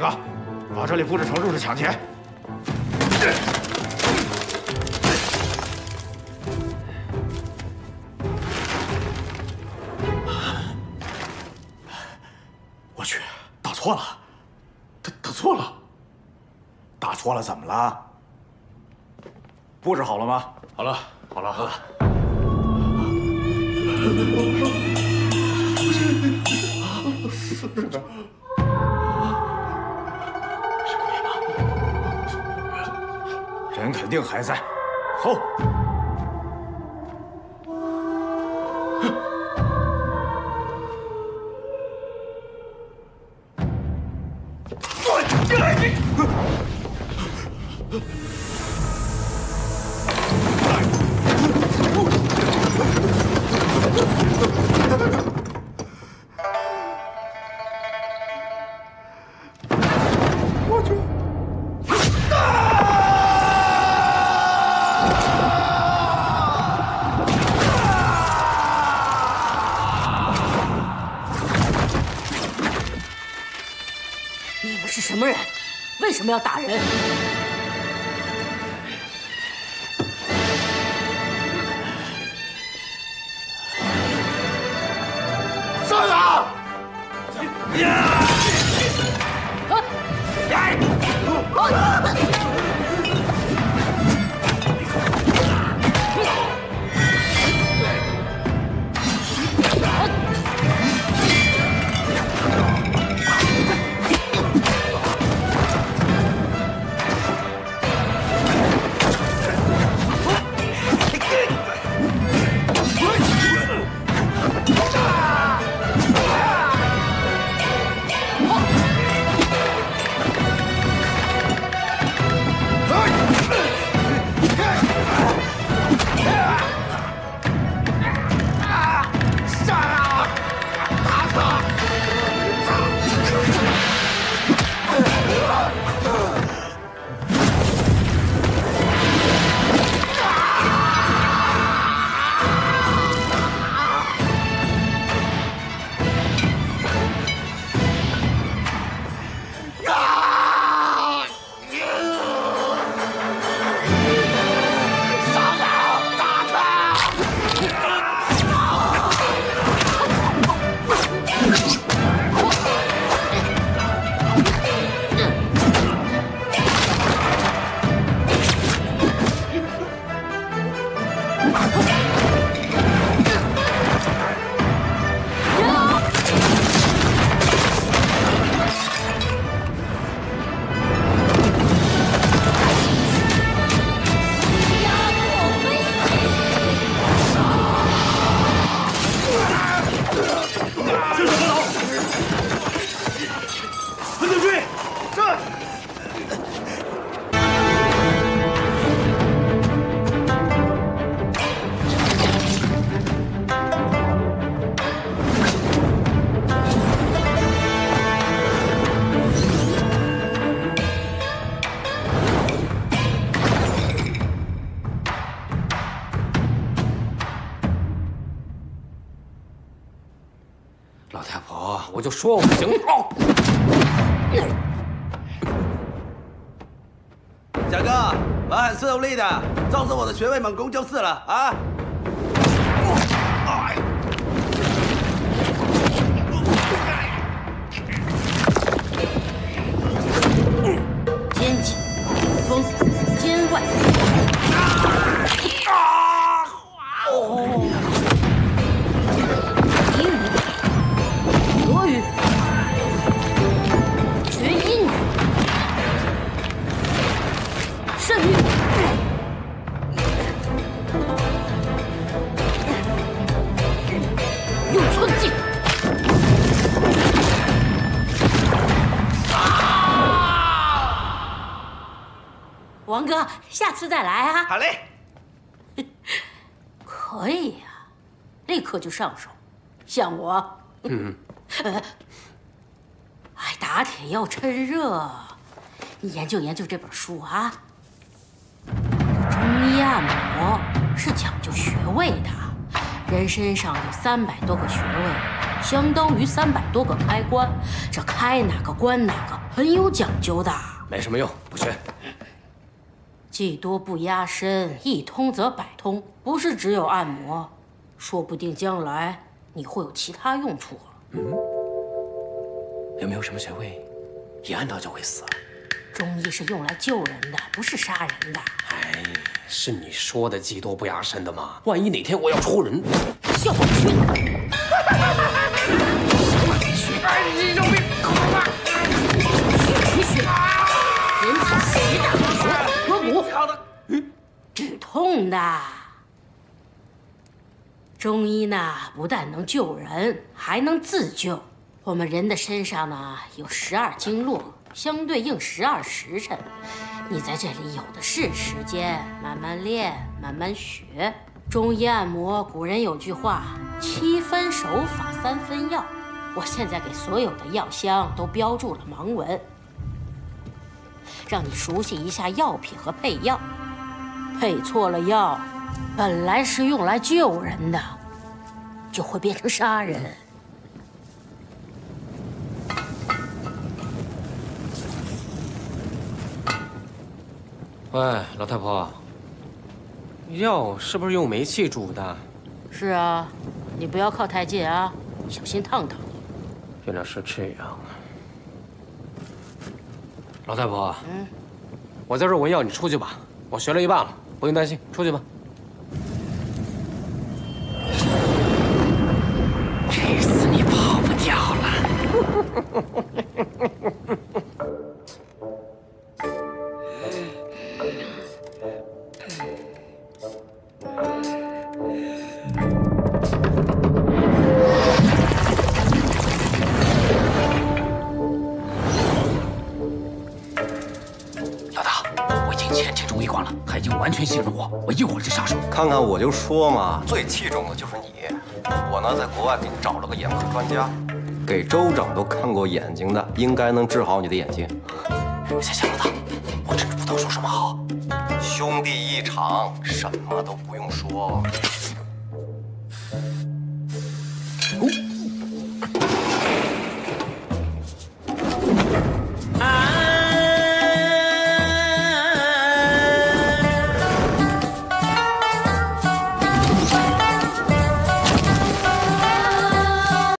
个把这里布置成入室抢劫。我去，打错了，打打错了，打错了，怎么了？布置好了吗？好了，好了，好了。人肯定还在，走。什么人？为什么要打人？老太婆，我就说我不行。哦小哥，我很受力的，照着我的穴位猛攻就是了啊！肩下次再来啊！好嘞，可以呀、立刻就上手。像我，嗯，呃，哎，打铁要趁热，你研究研究这本书啊。中医按摩是讲究穴位的，人身上有三百多个穴位，相当于三百多个开关，这开哪个关哪个，很有讲究的。没什么用，不学。技多不压身，一通则百通，不是只有按摩，说不定将来你会有其他用处。嗯有没有什么穴位，一按到就会死？中医是用来救人的，不是杀人的。哎，是你说的技多不压身的吗？万一哪天我要戳人，笑话你！你有病，的。中医呢，不但能救人，还能自救。我们人的身上呢，有十二经络，相对应十二时辰。你在这里有的是时间，慢慢练，慢慢学。中医按摩，古人有句话：七分手法，三分药。我现在给所有的药箱都标注了盲文，让你熟悉一下药品和配药。配错了药，本来是用来救人的，就会变成杀人。喂，老太婆，药是不是用煤气煮的？是啊，你不要靠太近啊，小心烫到你。原来是这样啊！老太婆，嗯，我在这闻药，你出去吧。我学了一半了，不用担心，出去吧。这次你跑不掉了。看看我就说嘛，最器重的就是你。我呢在国外给你找了个眼科专家，给州长都看过眼睛的，应该能治好你的眼睛。谢谢老大，我真的不知道说什么好。兄弟一场，什么都不用说。